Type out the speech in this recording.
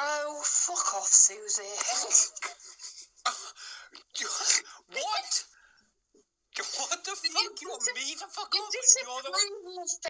Oh, fuck off, Susie. what? What the fuck? You want me to fuck You off? You're the one.